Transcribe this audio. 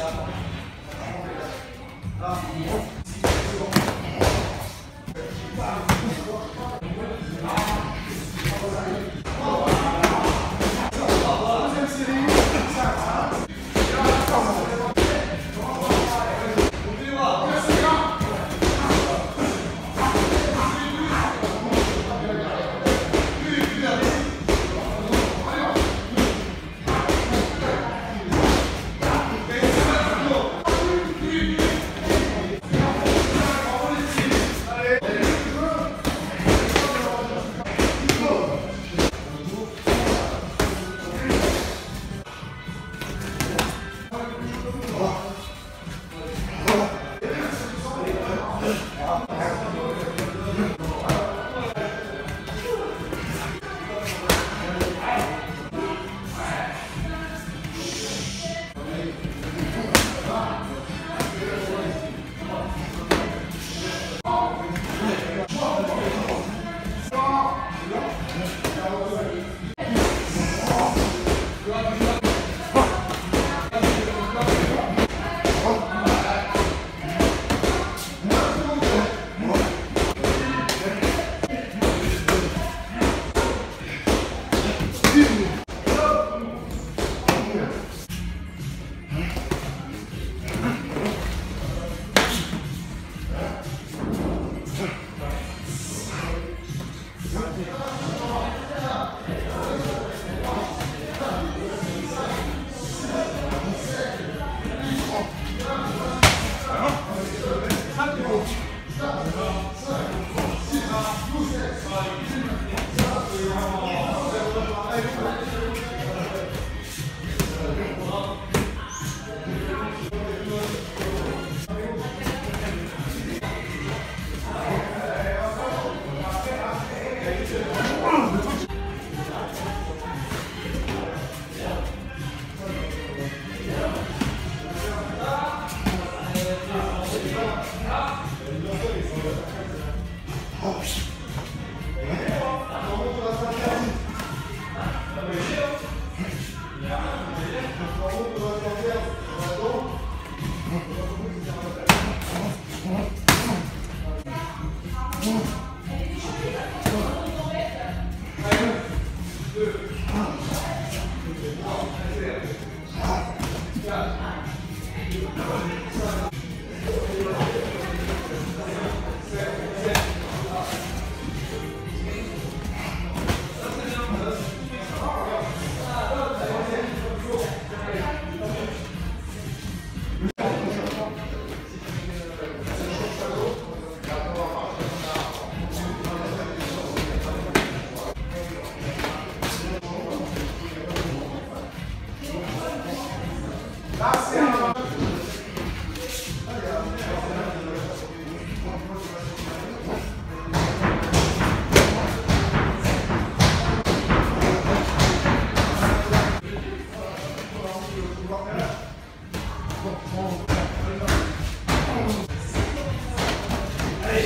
Thank you. off. はい。